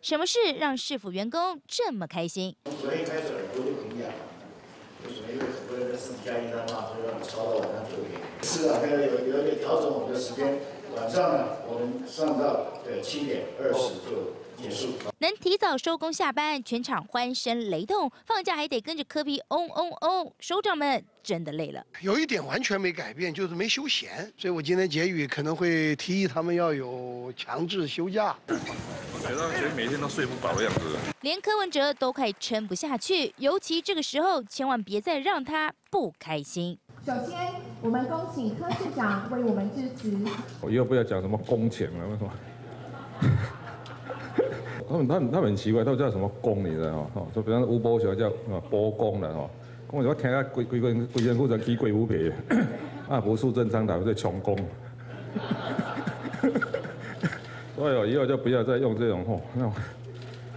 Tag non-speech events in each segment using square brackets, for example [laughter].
什么事让市府员工这么开心？昨天开始很多就评价，为什么？因为很多人在私底下一张嘛，所以让你抄到晚上九点。是啊，有有有点调整我们的时间，晚上呢我们上到对七点二十就结束。能提早收工下班，全场欢声雷动，放假还得跟着科比嗡嗡嗡，首长们真的累了。有一点完全没改变，就是没休闲，所以我今天结语可能会提议他们要有强制休假。觉得觉得每天都睡不饱的样子。连柯文哲都快撑不下去，尤其这个时候，千万别再让他不开心。首先，我们恭请柯市长为我们致辞。我以后不要讲什么工钱了，为什么？他们他们他们很奇怪，都叫什么公，你知道吗？哦，就比方说吴波小叫啊波工了哈。我我听下贵贵贵贵人负责起贵五皮，啊不苏正昌他们在穷工。所以以后就不要再用这种吼那种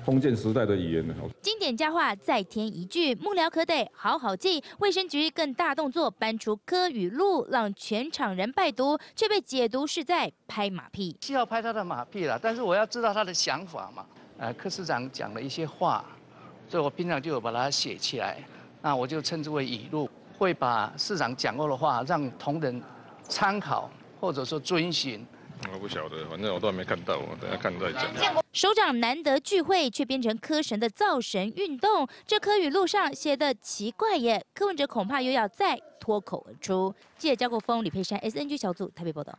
封建时代的语言了。经典佳话再添一句，幕僚可得好好记。卫生局更大动作，搬出科语录，让全场人拜读，却被解读是在拍马屁。是要拍他的马屁了，但是我要知道他的想法嘛。呃，柯市长讲了一些话，所以我平常就有把它写起来，那我就称之为语录，会把市长讲过的话让同仁参考，或者说遵循。我不晓得，反正我都还没看到，我等下看再讲。首长难得聚会，却变成科神的造神运动。这科语录上写的奇怪耶，柯文哲恐怕又要再脱口而出。记者焦国峰、李佩珊，SNG 小组台北报道。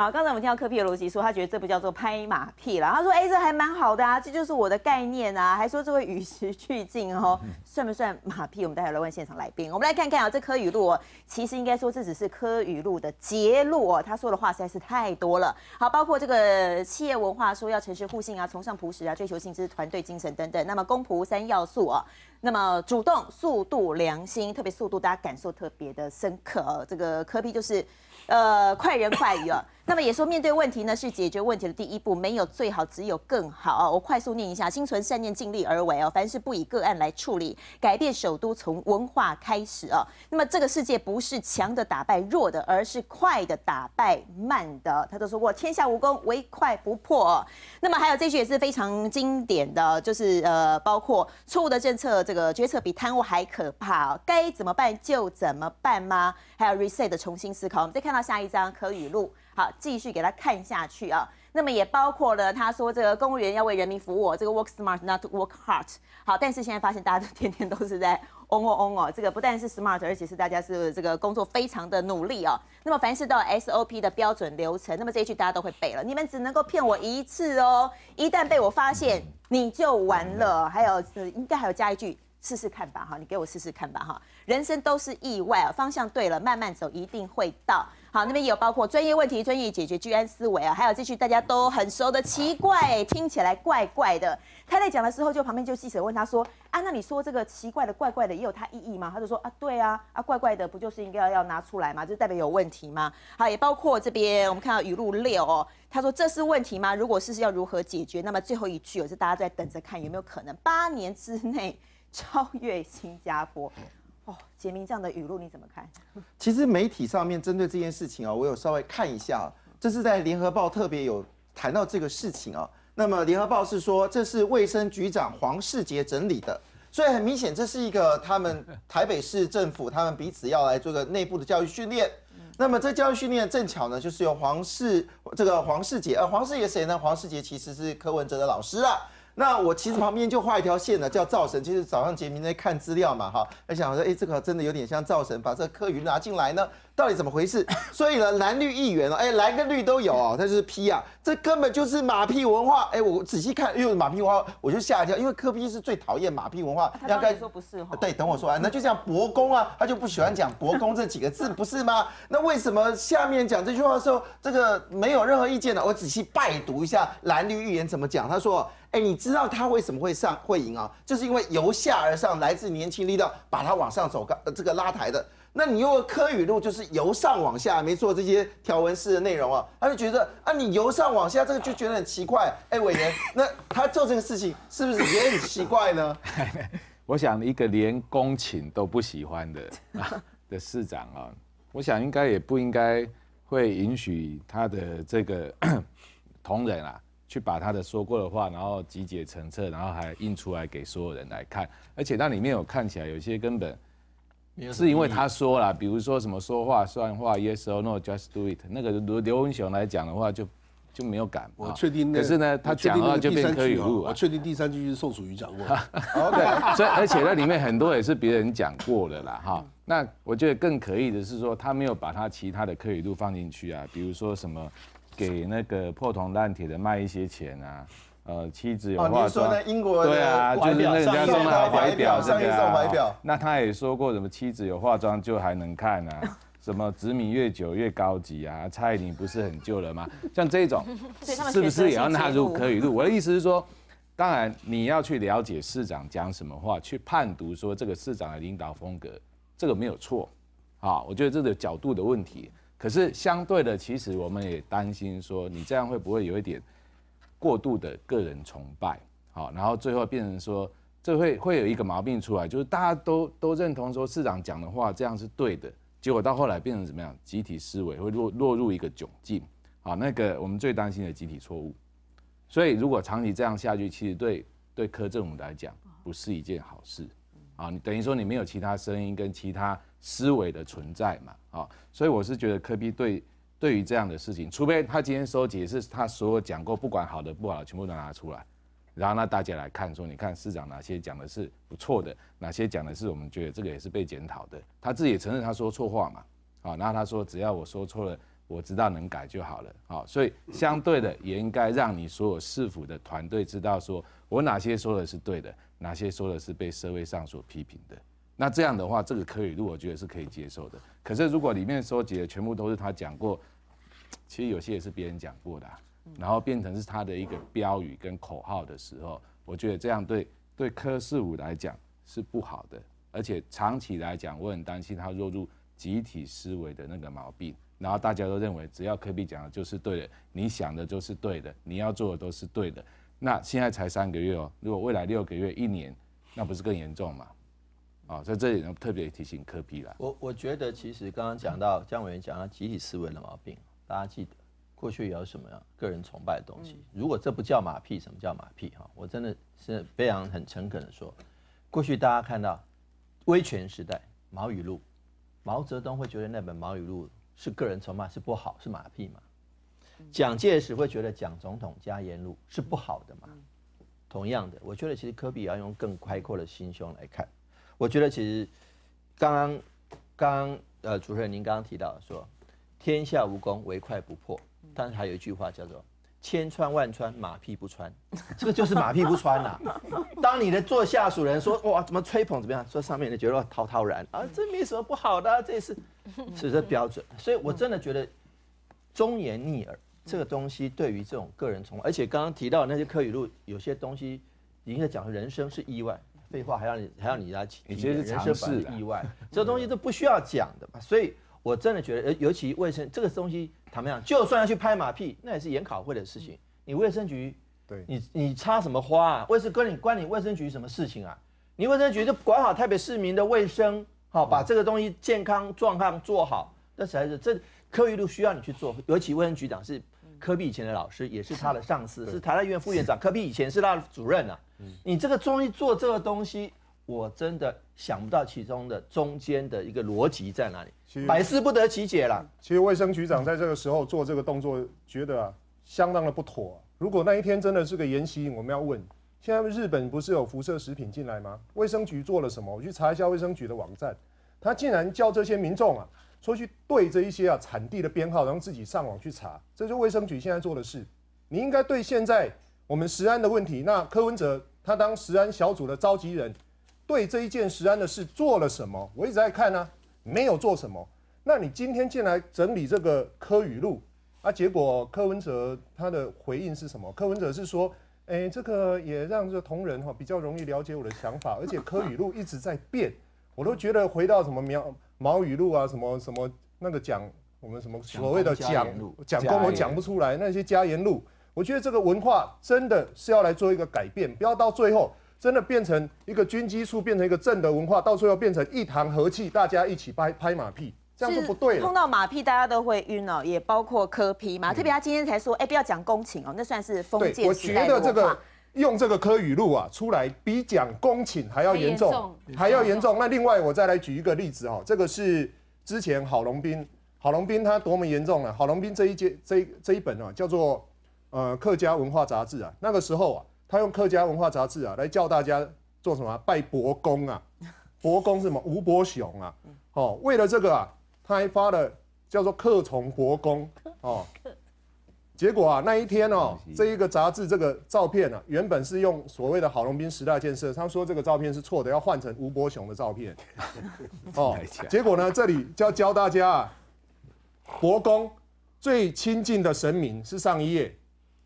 好，刚才我们听到柯 P 的逻辑说，他觉得这不叫做拍马屁了。他说：“哎，这还蛮好的啊，这就是我的概念啊。”还说这会与时俱进哦，算不算马屁？我们待会来问现场来宾。我们来看看啊，这柯语录哦，其实应该说这只是柯语录的结录哦。他说的话实在是太多了。好，包括这个企业文化说要诚实互信啊，崇尚朴实啊，追求薪资、团队精神等等。那么公仆三要素啊，那么主动、速度、良心，特别速度大家感受特别的深刻。哦这个柯 P 就是。呃，快人快语啊。那么也说，面对问题呢，是解决问题的第一步，没有最好，只有更好。我快速念一下：心存善念，尽力而为哦。凡事不以个案来处理，改变首都从文化开始哦。那么这个世界不是强的打败弱的，而是快的打败慢的。他都说过，天下武功唯快不破。那么还有这句也是非常经典的，就是呃，包括错误的政策，这个决策比贪污还可怕。该怎么办就怎么办吗？还有 reset 的重新思考。我们再看到。下一张可语录，好，继续给他看下去啊。那么也包括了他说这个公务员要为人民服务，这个 work smart not work hard。好，但是现在发现大家都天天都是在嗡嗡嗡哦，这个不但是 smart，而且是大家是这个工作非常的努力哦。那么凡是到 SOP 的标准流程，那么这一句大家都会背了。你们只能够骗我一次哦，一旦被我发现你就完了。还有应该还有加一句。试试看吧，哈，你给我试试看吧，哈，人生都是意外啊，方向对了，慢慢走一定会到。好，那边也有包括专业问题，专业解决，居安思危啊，还有这句大家都很熟的，奇怪，听起来怪怪的。他在讲的时候，就旁边就记者问他说，啊，那你说这个奇怪的、怪怪的，也有它意义吗？他就说，啊，对啊，啊，怪怪的，不就是应该要拿出来吗？就代表有问题吗？好，也包括这边我们看到语录六哦，他说这是问题吗？如果是，是要如何解决？那么最后一句，是大家在等着看有没有可能八年之内。超越新加坡哦，杰明这样的语录你怎么看？[laughs] 其实媒体上面针对这件事情啊，我有稍微看一下，这是在联合报特别有谈到这个事情啊。那么联合报是说这是卫生局长黄世杰整理的，所以很明显这是一个他们 [laughs] 台北市政府他们彼此要来做个内部的教育训练。那么这教育训练正巧呢，就是由黄世这个黄世杰，呃，黄世杰谁呢？黄世杰其实是柯文哲的老师啊。那我其实旁边就画一条线呢，叫造神。其实早上杰明在看资料嘛，哈，在想说，哎，这个真的有点像造神，把这个科鱼拿进来呢。到底怎么回事？[laughs] 所以呢，蓝绿议员哦，哎，蓝跟绿都有哦，他就是批啊，这根本就是马屁文化。哎，我仔细看，因为马屁文化，我就吓一跳，因为柯批是最讨厌马屁文化。他刚说不是哈？对，等我说完，那就像伯公啊，他就不喜欢讲伯公这几个字，不是吗？那为什么下面讲这句话的时候，这个没有任何意见呢？我仔细拜读一下蓝绿议员怎么讲，他说，哎，你知道他为什么会上会赢啊？就是因为由下而上，来自年轻力量把他往上走，这个拉抬的。那你用科语录就是由上往下，没做这些条文式的内容啊，他就觉得啊，你由上往下这个就觉得很奇怪。哎，委员，那他做这个事情是不是也很奇怪呢？[laughs] 我想一个连公请都不喜欢的，的市长啊，我想应该也不应该会允许他的这个 [coughs] 同仁啊，去把他的说过的话，然后集结成册，然后还印出来给所有人来看，而且那里面有看起来有些根本是因为他说了，比如说什么说话算话，yes or no，just do it，那个刘刘文雄来讲的话就就没有敢。我确定那，可是呢，他讲的话就变科语录我确定第三句是宋楚瑜讲过。[laughs] 对，所以而且那里面很多也是别人讲过的啦，哈。那我觉得更可疑的是说，他没有把他其他的科语录放进去啊，比如说什么给那个破铜烂铁的卖一些钱啊，呃，妻子有话说那英国对啊，就是那人家送的怀表，上一送怀表。那他也说过什么妻子有化妆就还能看啊。[laughs] 什么紫米越久越高级啊？蔡依林不是很旧了吗？像这种，[laughs] 是不是也要纳入可以录？我的意思是说，当然你要去了解市长讲什么话，去判读说这个市长的领导风格，这个没有错啊。我觉得这个角度的问题。可是相对的，其实我们也担心说，你这样会不会有一点过度的个人崇拜？好，然后最后变成说，这会会有一个毛病出来，就是大家都都认同说市长讲的话这样是对的。结果到后来变成怎么样？集体思维会落落入一个窘境，好，那个我们最担心的集体错误。所以如果长期这样下去，其实对对柯政府来讲不是一件好事，啊，你等于说你没有其他声音跟其他思维的存在嘛，啊，所以我是觉得科比对对于这样的事情，除非他今天收集是他所有讲过，不管好的不好的，全部都拿出来。然后那大家来看，说你看市长哪些讲的是不错的，哪些讲的是我们觉得这个也是被检讨的。他自己也承认他说错话嘛，啊，然后他说只要我说错了，我知道能改就好了，啊，所以相对的也应该让你所有市府的团队知道，说我哪些说的是对的，哪些说的是被社会上所批评的。那这样的话，这个可以录，我觉得是可以接受的。可是如果里面收集的全部都是他讲过，其实有些也是别人讲过的。然后变成是他的一个标语跟口号的时候，我觉得这样对对柯世武来讲是不好的，而且长期来讲，我很担心他落入集体思维的那个毛病。然后大家都认为只要科比讲的就是对的，你想的就是对的，你要做的都是对的。那现在才三个月哦，如果未来六个月、一年，那不是更严重吗？啊，在这里呢特别提醒科比了。我我觉得其实刚刚讲到姜委员讲到集体思维的毛病，大家记得。过去有什么样个人崇拜的东西？如果这不叫马屁，什么叫马屁？哈，我真的是非常很诚恳的说，过去大家看到威权时代毛语录，毛泽东会觉得那本毛语录是个人崇拜，是不好，是马屁嘛？蒋介石会觉得蒋总统加言录是不好的嘛？同样的，我觉得其实科比也要用更开阔的心胸来看。我觉得其实刚刚刚刚呃主持人您刚刚提到说，天下武功唯快不破。但是还有一句话叫做“千穿万穿，马屁不穿”，这个就是马屁不穿呐。[laughs] 当你的做下属人说哇怎么吹捧怎么样，说上面的觉得滔滔然啊，这没什么不好的，这是 [laughs] 是这标准。所以我真的觉得忠言逆耳这个东西对于这种个人崇拜，而且刚刚提到那些科语录，有些东西已经在讲人生是意外，废话还要你还要你来提，你觉得是意外，[laughs] 这东西都不需要讲的嘛。所以我真的觉得，尤其卫生这个东西。坦白讲，就算要去拍马屁，那也是研考会的事情。你卫生局，对，你你插什么花啊？卫生关你关你卫生局什么事情啊？你卫生局就管好台北市民的卫生，好把这个东西健康状况做好，那才是这科育路需要你去做。尤其卫生局长是科比以前的老师，也是他的上司，是台大医院副院长。科比以前是他的主任啊。你这个中医做这个东西，我真的想不到其中的中间的一个逻辑在哪里。百思不得其解了。其实卫生局长在这个时候做这个动作，觉得啊相当的不妥。如果那一天真的是个研习，我们要问：现在日本不是有辐射食品进来吗？卫生局做了什么？我去查一下卫生局的网站，他竟然叫这些民众啊，说去对着一些啊产地的编号，然后自己上网去查。这是卫生局现在做的事。你应该对现在我们食安的问题，那柯文哲他当食安小组的召集人，对这一件食安的事做了什么？我一直在看呢。没有做什么，那你今天进来整理这个柯语录啊？结果柯文哲他的回应是什么？柯文哲是说，哎，这个也让这同仁哈比较容易了解我的想法，而且柯语录一直在变，我都觉得回到什么苗毛语录啊，什么什么那个讲我们什么所谓的讲讲公我讲不出来那些加言录，我觉得这个文化真的是要来做一个改变，不要到最后真的变成一个军机处，变成一个正的文化，到最后变成一堂和气，大家一起拍拍马屁，这样就不对了。碰到马屁大家都会晕哦，也包括科批嘛。特别他今天才说，哎，不要讲公情哦，那算是封建我觉得这个用这个科语录啊出来，比讲公请还要严重，还要严重。那另外我再来举一个例子哦，这个是之前郝龙斌，郝龙斌他多么严重啊？郝龙斌这一节这这一本啊，叫做呃客家文化杂志啊，那个时候啊。他用客家文化杂志啊来教大家做什么拜伯公啊，[laughs] 伯公是什么？吴伯雄啊，哦，为了这个啊，他还发了叫做客从伯公哦。结果啊，那一天哦，这一个杂志这个照片啊，原本是用所谓的郝龙斌十大建设，他说这个照片是错的，要换成吴伯雄的照片。[laughs] 哦，结果呢，这里就要教大家啊，伯公最亲近的神明是上一页。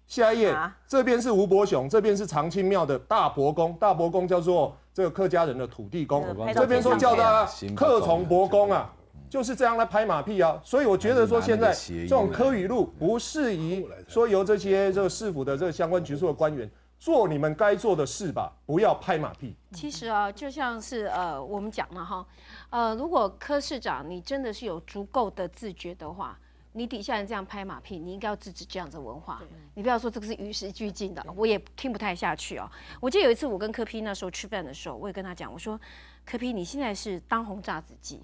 下一页，这边是吴伯雄，这边是长青庙的大伯公，大伯公叫做这个客家人的土地公。这边说叫他客从伯公啊，就是这样来拍马屁啊。所以我觉得说现在这种科语录不适宜说由这些这个市府的这个相关局处的官员做你们该做的事吧，不要拍马屁。其实啊，就像是呃我们讲了哈，呃如果柯市长你真的是有足够的自觉的话。你底下人这样拍马屁，你应该要制止这样子文化。你不要说这个是与时俱进的，我也听不太下去哦。我记得有一次我跟柯批那时候吃饭的时候，我也跟他讲，我说柯批你现在是当红炸子鸡，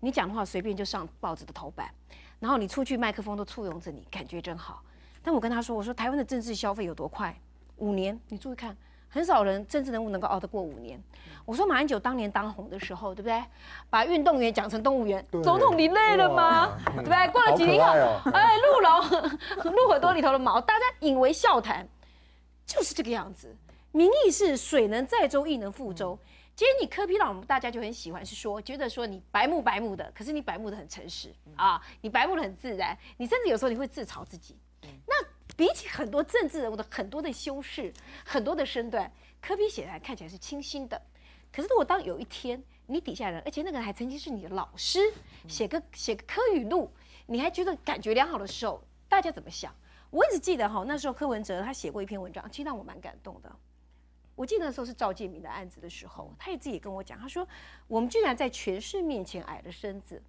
你讲的话随便就上报纸的头版，然后你出去麦克风都簇拥着你，感觉真好。但我跟他说，我说台湾的政治消费有多快？五年，你注意看。很少人政治人物能够熬得过五年。我说马英九当年当红的时候，对不对？把运动员讲成动物园，总统你累了吗？对不对？过了几年后，[laughs] 哎，鹿茸、鹿耳朵里头的毛，大家引为笑谈，就是这个样子。民意是水能载舟，亦能覆舟。其实你科批朗我们大家就很喜欢，是说觉得说你白目白目的，可是你白目的很诚实啊，你白目的很自然，你甚至有时候你会自嘲自己。那。比起很多政治人物的很多的修饰，很多的身段，科比显然看起来是清新的。可是如果当有一天你底下人，而且那个人还曾经是你的老师，写个写个科语录，你还觉得感觉良好的时候，大家怎么想？我一直记得哈，那时候柯文哲他写过一篇文章，其实让我蛮感动的。我记得那时候是赵建明的案子的时候，他也自己跟我讲，他说我们居然在全市面前矮了身子。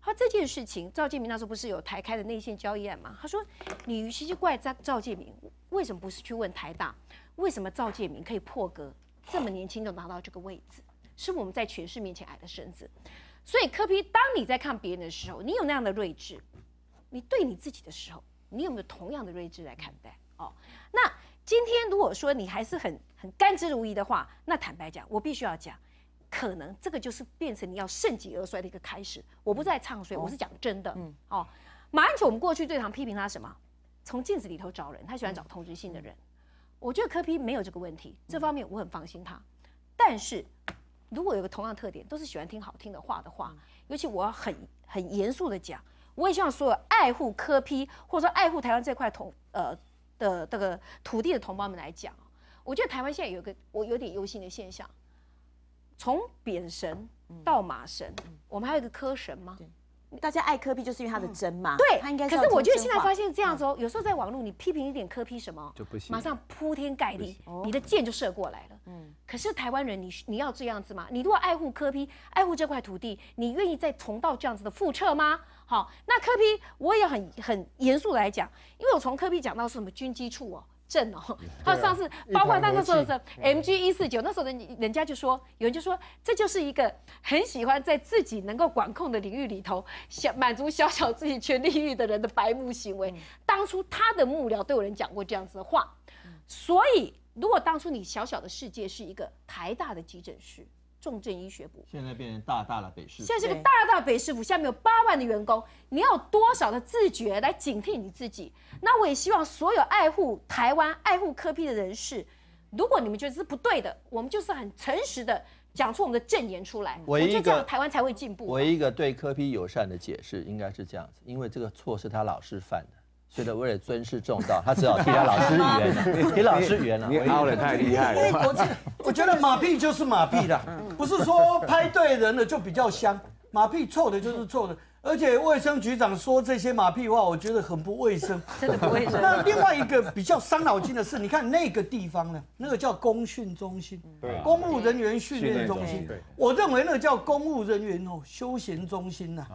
他这件事情，赵建明那时候不是有台开的内线交易案吗？他说，你与其去怪赵赵建明，为什么不是去问台大，为什么赵建明可以破格这么年轻就拿到这个位置？是我们在权势面前矮的身子。所以柯批，当你在看别人的时候，你有那样的睿智；你对你自己的时候，你有没有同样的睿智来看待？哦，那今天如果说你还是很很甘之如饴的话，那坦白讲，我必须要讲。可能这个就是变成你要盛极而衰的一个开始。我不是在唱衰，我是讲真的。嗯，哦，马英九，我们过去最常批评他什么？从镜子里头找人，他喜欢找同质性的人。我觉得柯批没有这个问题，这方面我很放心他。但是如果有个同样特点，都是喜欢听好听的话的话，尤其我要很很严肃的讲，我也希望所有爱护柯批或者说爱护台湾这块同呃的这个土地的同胞们来讲，我觉得台湾现在有个我有点忧心的现象。从扁神到马神，我们还有一个科神吗？大家爱科批就是因为他的真嘛。对，他应该。可是我觉得现在发现这样子哦，有时候在网络你批评一点科批什么，就不行，马上铺天盖地，你的箭就射过来了。嗯。可是台湾人，你你要这样子吗？你如果爱护科批，爱护这块土地，你愿意再重蹈这样子的覆辙吗？好，那科批我也很很严肃来讲，因为我从科批讲到什么军机处哦。正哦，他上次包括那个时候的 MG 一四九，那时候人人家就说，有人就说这就是一个很喜欢在自己能够管控的领域里头，小满足小小自己权利欲的人的白目行为。当初他的幕僚都有人讲过这样子的话，所以如果当初你小小的世界是一个台大的急诊室。重症医学部现在变成大大的北市，现在是个大大的北市府，下面有八万的员工，你要多少的自觉来警惕你自己？那我也希望所有爱护台湾、爱护科批的人士，如果你们觉得是不对的，我们就是很诚实的讲出我们的证言出来，我觉得这样台湾才会进步。唯一一个对科批友善的解释应该是这样子，因为这个错是他老师犯的。所以，为了尊师重道，他只好替他老师圆了，[laughs] 替老师圆了。你凹的太厉害了。我我觉得马屁就是马屁的，不是说拍对人了就比较香。马屁臭的就是臭的。而且卫生局长说这些马屁话，我觉得很不卫生，真的不卫生。那另外一个比较伤脑筋的是，你看那个地方呢，那个叫公训中心，对，公务人员训练中心。我认为那个叫公务人员哦休闲中心呐。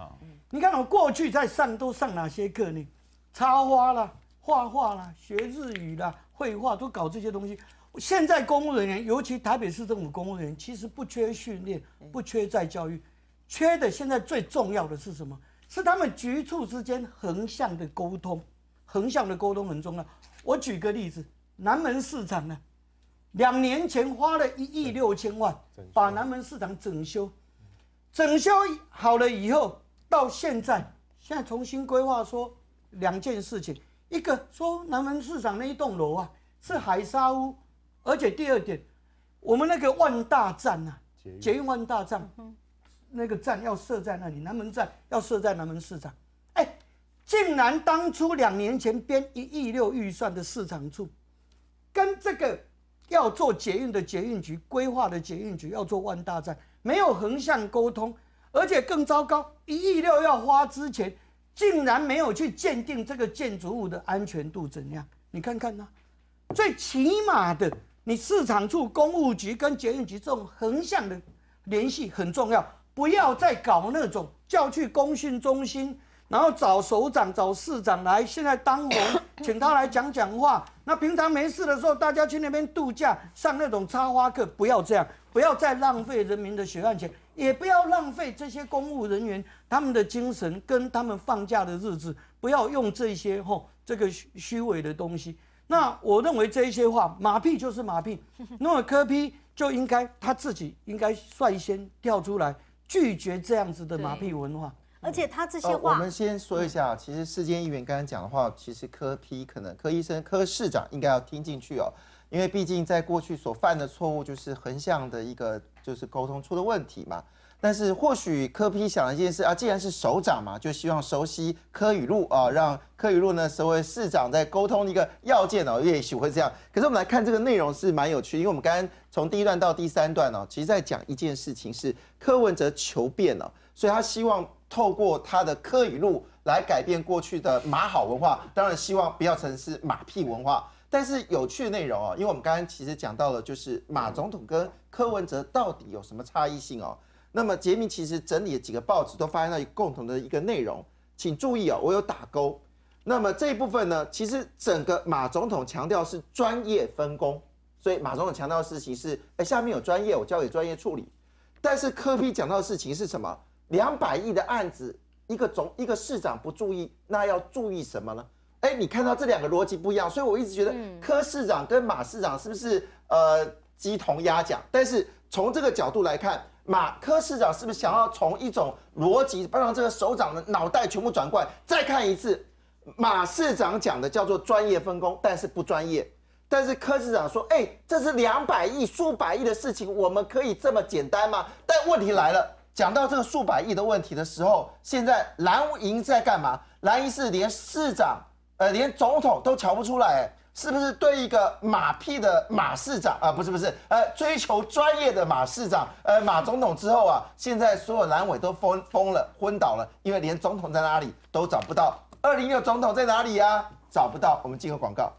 你看我过去在上都上哪些课呢？插花啦、画画啦、学日语啦、绘画都搞这些东西。现在公务人员，尤其台北市政府公务人员，其实不缺训练，不缺在教育。缺的现在最重要的是什么？是他们局处之间横向的沟通，横向的沟通很重要。我举个例子，南门市场呢，两年前花了一亿六千万把南门市场整修，整修好了以后，到现在现在重新规划说两件事情，一个说南门市场那一栋楼啊是海沙屋，而且第二点，我们那个万大站啊，捷运万大站。那个站要设在那里，南门站要设在南门市场。哎，竟然当初两年前编一亿六预算的市场处，跟这个要做捷运的捷运局规划的捷运局要做万大站，没有横向沟通，而且更糟糕，一亿六要花之前，竟然没有去鉴定这个建筑物的安全度怎样？你看看呢？最起码的，你市场处、公务局跟捷运局这种横向的联系很重要。不要再搞那种叫去公训中心，然后找首长、找市长来，现在当红，请他来讲讲话。那平常没事的时候，大家去那边度假，上那种插花课，不要这样，不要再浪费人民的血汗钱，也不要浪费这些公务人员他们的精神跟他们放假的日子，不要用这些吼这个虚虚伪的东西。那我认为这一些话，马屁就是马屁，[laughs] 那么科批就应该他自己应该率先跳出来。拒绝这样子的马屁文化，而且他这些话，我们先说一下，其实世间议员刚刚讲的话，其实科批可能科医生、科市长应该要听进去哦，因为毕竟在过去所犯的错误就是横向的一个就是沟通出了问题嘛。但是或许柯批想了一件事啊，既然是首长嘛，就希望熟悉柯语录啊，让柯语录呢成为市长在沟通一个要件哦，也许会这样。可是我们来看这个内容是蛮有趣，因为我们刚刚从第一段到第三段哦，其实在讲一件事情是柯文哲求变哦，所以他希望透过他的柯语录来改变过去的马好文化，当然希望不要成是马屁文化。但是有趣的内容哦，因为我们刚刚其实讲到了，就是马总统跟柯文哲到底有什么差异性哦。那么杰明其实整理了几个报纸，都发现到一共同的一个内容，请注意哦，我有打勾。那么这一部分呢，其实整个马总统强调是专业分工，所以马总统强调的事情是，哎，下面有专业，我交给专业处理。但是科批讲到的事情是什么？两百亿的案子，一个总一个市长不注意，那要注意什么呢？哎，你看到这两个逻辑不一样，所以我一直觉得柯市长跟马市长是不是呃鸡同鸭讲？但是从这个角度来看。马科市长是不是想要从一种逻辑，让这个首长的脑袋全部转过来？再看一次，马市长讲的叫做专业分工，但是不专业。但是柯市长说：“哎，这是两百亿、数百亿的事情，我们可以这么简单吗？”但问题来了，讲到这个数百亿的问题的时候，现在蓝营在干嘛？蓝营是连市长、呃，连总统都瞧不出来。是不是对一个马屁的马市长啊？不是不是，呃，追求专业的马市长，呃，马总统之后啊，现在所有蓝委都疯疯了，昏倒了，因为连总统在哪里都找不到。二零六总统在哪里呀？找不到。我们进个广告。